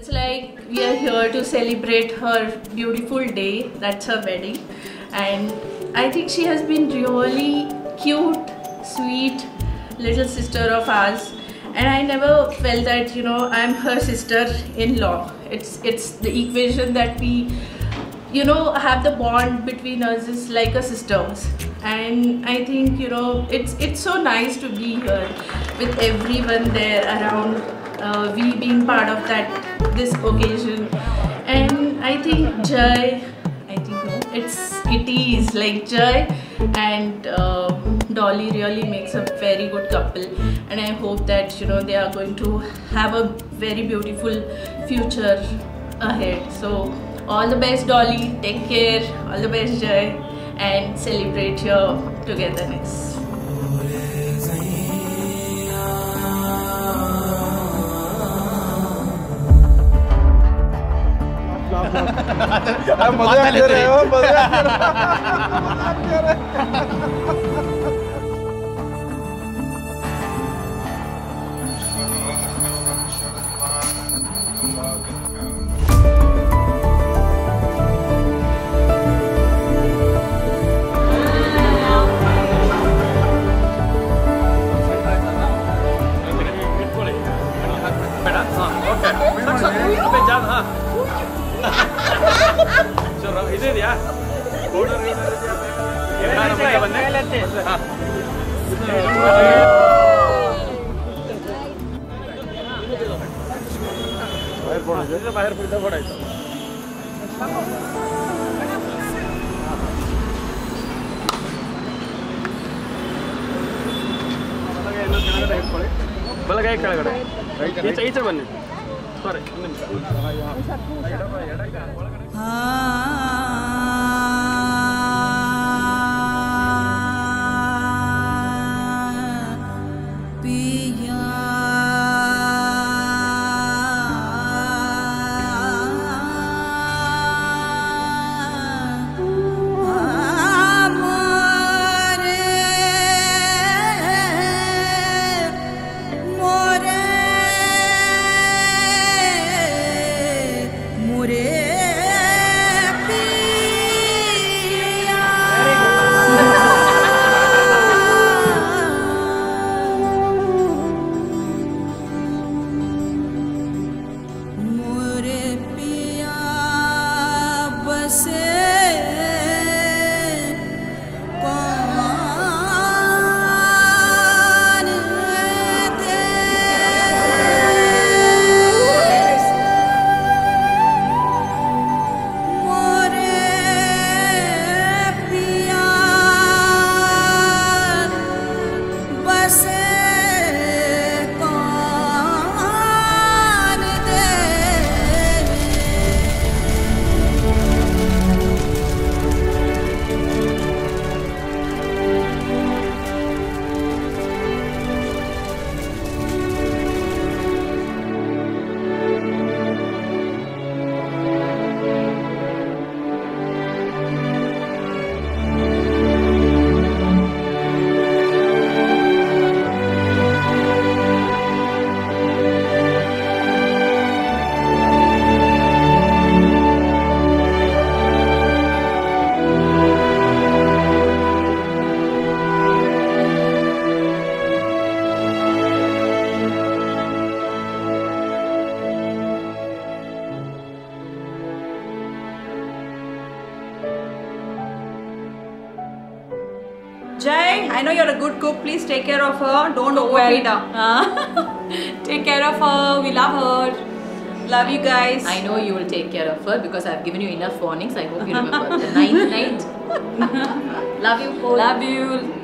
It's like we are here to celebrate her beautiful day. That's her wedding. And I think she has been really cute, sweet little sister of ours. And I never felt that, you know, I'm her sister-in-law. It's it's the equation that we you know have the bond between us is like a sisters and i think you know it's it's so nice to be here with everyone there around uh, we being part of that this occasion. And i think jay i think no it's it is like jay and uh, dolly really makes a very good couple. And i hope that you know they are going to have a very beautiful future ahead. So all the best dolly. Take care. All the best jay and celebrate your togetherness मज़ाक कर रहे हो। मज़ाक कर रहे हो। ಇದು ಇದೆಯಾ बाहेर पुढे पडायचं मला काय ಕೆಳಗಡೆ ಈಚೆ ಬನ್ನಿ ಸರಿ ಒಂದು ನಿಮಿಷ Jay, I know you're a good cook. Please take care of her. Don't overfeed her. Uh, take care of her. We love her. Love you guys. I know you will take care of her because I've given you enough warnings. I hope you remember. the ninth night. love you, Paul. Love you.